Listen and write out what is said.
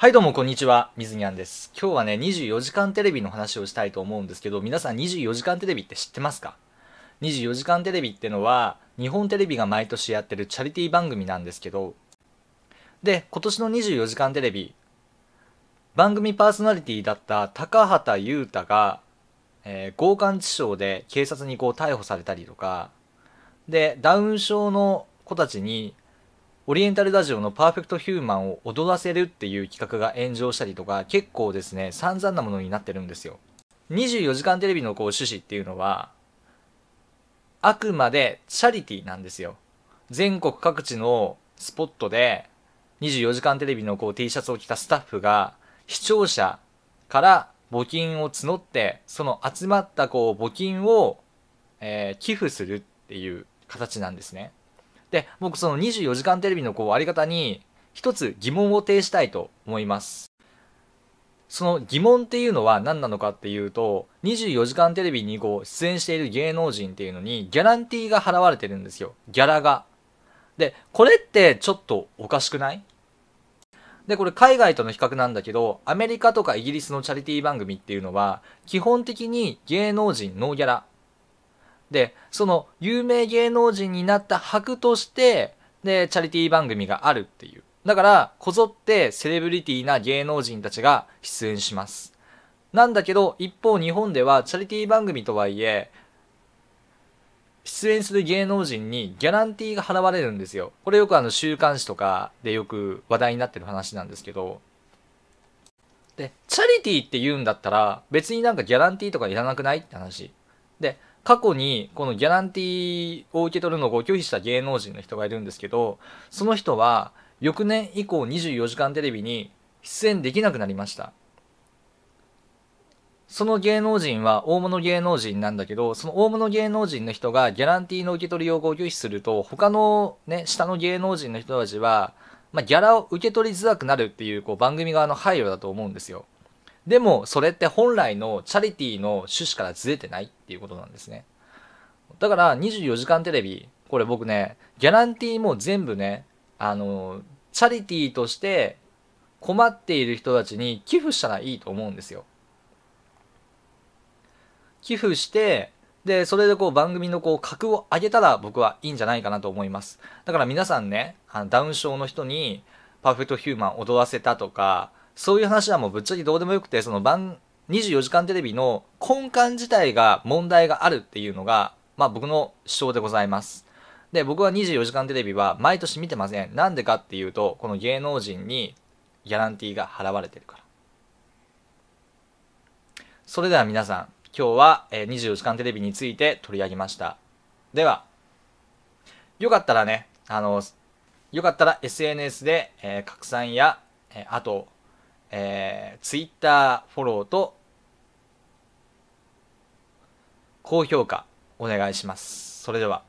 はいどうもこんにちは、みずにゃんです。今日はね、24時間テレビの話をしたいと思うんですけど、皆さん24時間テレビって知ってますか ?24 時間テレビってのは、日本テレビが毎年やってるチャリティー番組なんですけど、で、今年の24時間テレビ、番組パーソナリティだった高畑裕太が、えー強姦致傷で警察にこう逮捕されたりとか、で、ダウン症の子たちにオリエンタルラジオのパーフェクトヒューマンを踊らせるっていう企画が炎上したりとか、結構ですね、散々なものになってるんですよ。24時間テレビのこう趣旨っていうのは、あくまでチャリティーなんですよ。全国各地のスポットで、24時間テレビのこう T シャツを着たスタッフが、視聴者から募金を募って、その集まったこう募金を、えー寄付するっていう形なんですね。で、僕その24時間テレビのこうあり方に一つ疑問を呈したいと思います。その疑問っていうのは何なのかっていうと、24時間テレビにこう出演している芸能人っていうのにギャランティーが払われてるんですよ。ギャラが。で、これってちょっとおかしくない？で、これ海外との比較なんだけど、アメリカとかイギリスのチャリティー番組っていうのは、基本的に芸能人ノーギャラ。で、その有名芸能人になった箔として、で、チャリティー番組があるっていう。だから、こぞってセレブリティな芸能人たちが出演します。なんだけど、一方日本ではチャリティー番組とはいえ、出演する芸能人にギャランティーが払われるんですよ。これよくあの週刊誌とかでよく話題になってる話なんですけど、で、チャリティーって言うんだったら、別になんかギャランティーとかいらなくないって話。で、過去にこのギャランティーを受け取るのを拒否した芸能人の人がいるんですけど、その人は翌年以降24時間テレビに出演できなくなりました。その芸能人は大物芸能人なんだけど、その大物芸能人の人がギャランティーの受け取りを拒否すると、他のね、下の芸能人の人たちは、まあ、ギャラを受け取りづらくなるっていうこう番組側の配慮だと思うんですよ。でも、それって本来のチャリティーの趣旨からずれてないっていうことなんですね。だから、24時間テレビ、これ僕ね、ギャランティーも全部ね、あの、チャリティーとして困っている人たちに寄付したらいいと思うんですよ。寄付して、で、それでこう番組のこう格を上げたら僕はいいんじゃないかなと思います。だから皆さんね、あのダウン症の人にパーフェクトヒューマン踊らせたとか、そういう話はもうぶっちゃけどうでもよくて、その番、24時間テレビの根幹自体が問題があるっていうのが、まあ僕の主張でございます。で、僕は24時間テレビは毎年見てません。なんでかっていうと、この芸能人にギャランティーが払われてるから。それでは皆さん、今日は24時間テレビについて取り上げました。では、よかったらね、あの、よかったら SNS で、えー拡散や、えーあと、えー、ツイッターフォローと、高評価お願いします。それでは。